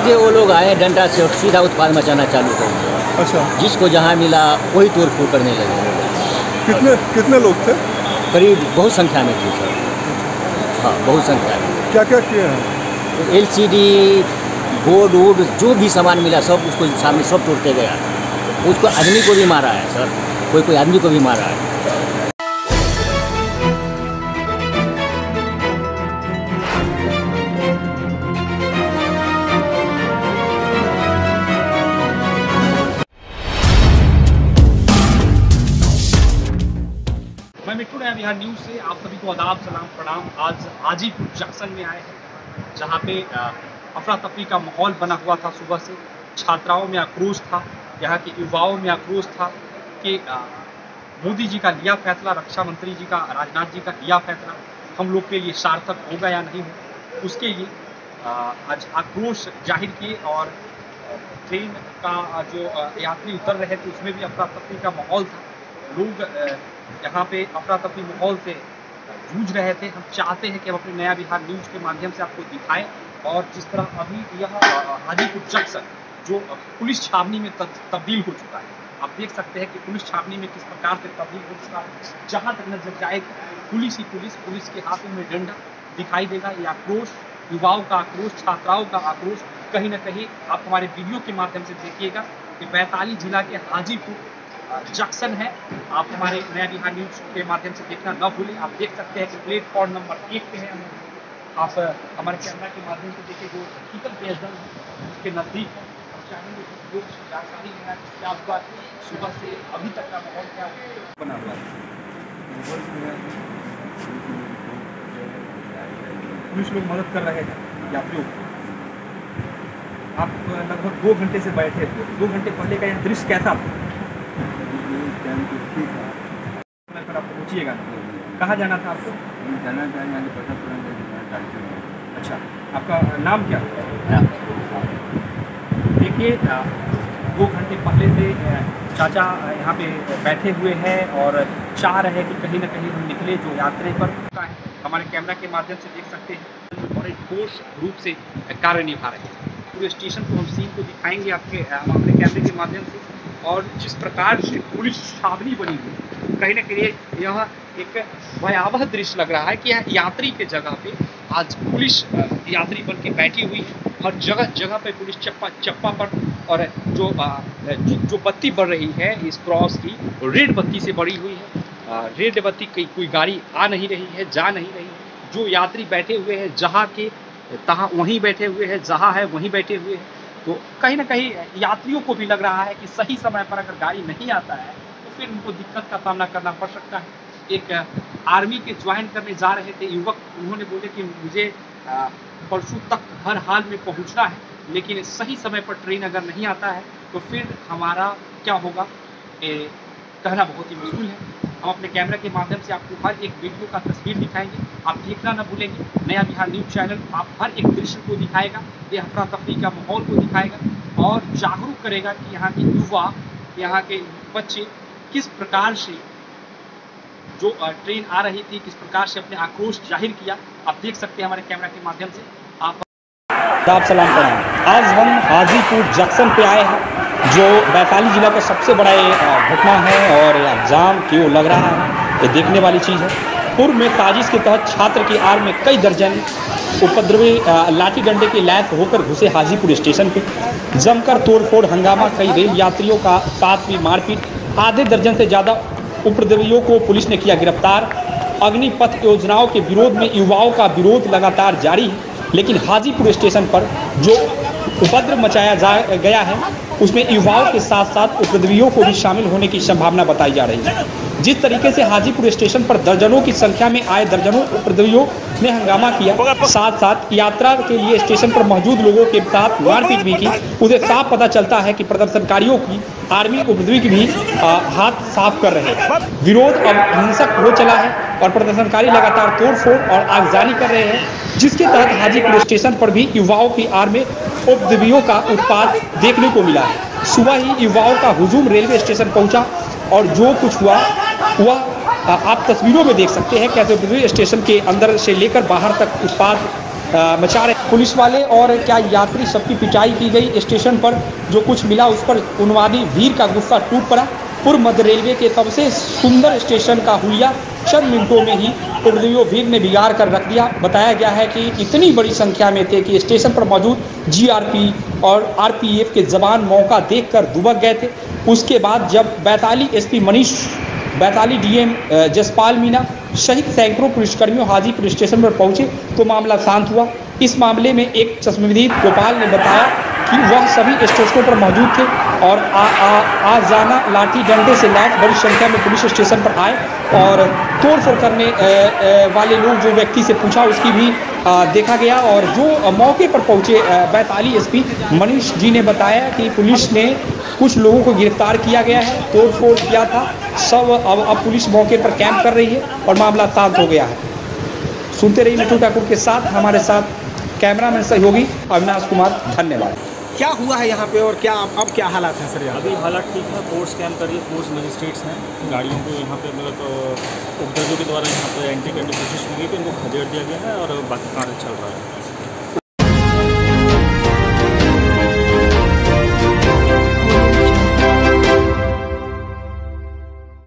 के वो लोग आए डंडा से सीधा उत्पाद मचाना चालू कर दिया। अच्छा। जिसको जहाँ मिला वही तोड़ फोड़ करने लगे। कितने कितने लोग थे? करीब बहुत संख्या में थे सर। हाँ बहुत संख्या में। क्या क्या किए हैं? L C D board ward जो भी सामान मिला सब उसको सामने सब तोड़ते गया। उसको आदमी को भी मारा है सर। कोई कोई आदमी को भी मारा है। बिहार न्यूज़ से आप सभी को आदाब सलाम, प्रणाम। आज हाजीपुर जंक्शन में आए हैं, जहाँ पे अफरा तफरी का माहौल बना हुआ था सुबह से। छात्राओं में आक्रोश था, यहाँ के युवाओं में आक्रोश था कि मोदी जी का लिया फैसला रक्षा मंत्री जी का, राजनाथ जी का लिया फैसला, हम लोग के लिए सार्थक होगा या नहीं होगा? उसके लिए आज आक्रोश ज़ाहिर किए और ट्रेन का जो यात्री उतर रहे थे, उसमें भी अफरा तफरी का माहौल था। लोग यहाँ पे अफरा तफरी माहौल से जूझ रहे थे। हम चाहते हैं कि हम अपने नया बिहार न्यूज़ के माध्यम से आपको दिखाएँ और जिस तरह अभी यह हाजीपुर जंक्शन, जो पुलिस छावनी में तब्दील हो चुका है। आप देख सकते हैं कि पुलिस छावनी में किस प्रकार से तब्दील हो चुका है। जहाँ तक नज़र जाएगी पुलिस ही पुलिस पुलिस के हाथों में डंडा दिखाई देगा। ये आक्रोश, युवाओं का आक्रोश, छात्राओं का आक्रोश, कहीं ना कहीं आप हमारे वीडियो के माध्यम से देखिएगा कि बैताली जिला के हाजीपुर जंक्शन है। आप हमारे नया बिहार न्यूज़ के माध्यम से देखना न भूलें। आप देख सकते हैं कि प्लेटफॉर्म नंबर एक पे है। आप हमारे कैमरा के माध्यम से देखिए जो शीतल पेयजल है उसके नज़दीक है। चाहेंगे कि जानकारी लेना क्या हुआ सुबह से अभी तक का माहौल क्या बना हुआ पुलिस लोग मदद कर रहे हैं यात्रियों को। आप लगभग दो घंटे से बैठे थे। दो घंटे पहले का यह दृश्य कैसा था? समय पर आप पहुँचिएगा कहाँ जाना था आपको? अच्छा आपका नाम क्या? देखिए दो घंटे पहले से चाचा यहाँ पे बैठे हुए हैं और चाह रहे हैं कि कहीं ना कहीं हम निकले जो यात्रा पर हमारे कैमरा के माध्यम से देख सकते हैं। बड़े ठोस रूप से कार्य निभा रहे हैं। पूरे स्टेशन को हम सीन को दिखाएँगे आपके हम अपने कैमरे के माध्यम से। और जिस प्रकार से पुलिस छावनी बनी हुई कहीं ना कहीं यह एक भयावह दृश्य लग रहा है कि यह यात्री के जगह पे आज पुलिस यात्री बन के बैठी हुई हर जगह जगह पे पुलिस चप्पा चप्पा पर और जो जो, जो बत्ती बढ़ रही है इस क्रॉस की रेड बत्ती से बढ़ी हुई है। रेड बत्ती की कोई गाड़ी आ नहीं रही है जा नहीं रही जो यात्री बैठे हुए हैं जहाँ के तहाँ वहीं बैठे हुए हैं जहाँ है वहीं बैठे हुए हैं। तो कहीं ना कहीं यात्रियों को भी लग रहा है कि सही समय पर अगर गाड़ी नहीं आता है तो फिर उनको दिक्कत का सामना करना पड़ सकता है। एक आर्मी के ज्वाइन करने जा रहे थे युवक, उन्होंने बोले कि मुझे परसों तक हर हाल में पहुँचना है, लेकिन सही समय पर ट्रेन अगर नहीं आता है तो फिर हमारा क्या होगा? कहना बहुत ही मुश्किल है। हम अपने कैमरा के माध्यम से आपको हर एक वीडियो का तस्वीर दिखाएँगे। आप देखना न भूलेंगे। नया बिहार न्यूज़ चैनल आप हर एक दृश्य को दिखाएगा, ये अफरा तफरी का माहौल को दिखाएगा और जागरूक करेगा कि यहाँ के युवा, यहाँ के बच्चे किस प्रकार से जो ट्रेन आ रही थी, किस प्रकार से अपने आक्रोश ज़ाहिर किया। आप देख सकते हैं हमारे कैमरा के माध्यम से। आप सलाम आज हम हाजीपुर जंक्शन पे आए हैं। जो बैताली जिला का सबसे बड़ा ये घटना है और यह जाम क्यों लग रहा है, ये देखने वाली चीज़ है। पूर्व में ताजिश के तहत छात्र की आड़ में कई दर्जन उपद्रवी लाठी डंडे के लायक होकर घुसे हाजीपुर स्टेशन पे। जमकर तोड़फोड़ हंगामा, कई रेल यात्रियों का साथ भी मारपीट। आधे दर्जन से ज़्यादा उपद्रवियों को पुलिस ने किया गिरफ़्तार। अग्निपथ योजनाओं के विरोध में युवाओं का विरोध लगातार जारी है, लेकिन हाजीपुर स्टेशन पर जो उपद्रव मचाया जा, गया है उसमें युवाओं के साथ साथ उपद्रवियों को भी शामिल होने की संभावना बताई जा रही है। जिस तरीके से हाजीपुर स्टेशन पर दर्जनों की संख्या में आए दर्जनों उपद्रवियों ने हंगामा किया साथ साथ यात्रा के लिए स्टेशन पर मौजूद लोगों के साथ मारपीट भी की उसे साफ़ पता चलता है कि प्रदर्शनकारियों की आर्मी उपद्रवी भी आ, हाथ साफ़ कर रहे हैं। विरोध अब हिंसक हो चला है और प्रदर्शनकारी लगातार तोड़फोड़ और आगजनी कर रहे हैं। जिसके तहत हाजीपुर स्टेशन पर भी युवाओं की आड़ में उपद्रवियों का उत्पाद देखने को मिला सुबह ही युवाओं का हुजूम रेलवे स्टेशन पहुँचा और जो कुछ हुआ वह आप तस्वीरों में देख सकते हैं कैसे उपद्रवी स्टेशन के अंदर से लेकर बाहर तक उत्पाद मचा रहे। पुलिस वाले और क्या यात्री सबकी पिटाई की गई स्टेशन पर, जो कुछ मिला उस पर उन्वादी भीड़ का गुस्सा टूट पड़ा। पूर्व मध्य रेलवे के सबसे सुंदर स्टेशन का हुलिया चंद मिनटों में ही पूर्णियों भीड़ ने बिगाड़ कर रख दिया। बताया गया है कि इतनी बड़ी संख्या में थे कि स्टेशन पर मौजूद जीआरपी और आरपीएफ के जवान मौका देखकर दुबक गए थे। उसके बाद जब बैताली एसपी मनीष, बैताली डीएम जसपाल मीना शहीद सैकड़ों पुलिसकर्मियों हाजीपुर स्टेशन पर पहुँचे तो मामला शांत हुआ। इस मामले में एक चश्मदीद गोपाल ने बताया कि वह सभी स्टेशनों पर मौजूद थे। और आ, आ, आ जाना लाठी डंडे से लैस बड़ी संख्या में पुलिस स्टेशन पर आए और तोड़ फोड़ करने वाले लोग जो व्यक्ति से पूछा उसकी भी देखा गया और जो मौके पर पहुँचे बैताली एसपी मनीष जी ने बताया कि पुलिस ने कुछ लोगों को गिरफ़्तार किया गया है तोड़ फोड़ किया था सब अब अब पुलिस मौके पर कैंप कर रही है और मामला शांत हो गया है। सुनते रहिए नटू ठाकुर के साथ हमारे साथ कैमरामैन सहयोगी अविनाश कुमार धन्यवाद। क्या हुआ है यहाँ पे और क्या अब क्या हालात हैं सर अभी हालात ठीक है, फोर्स कैम कर रही है, फोर्स मजिस्ट्रेट्स हैं गाड़ियों को यहाँ पे मतलब उपद्रवियों के द्वारा यहाँ पे एंट्री करने की कोशिश की गई कि उनको खदेड़ दिया गया है और बाकी कार्य चल रहा है।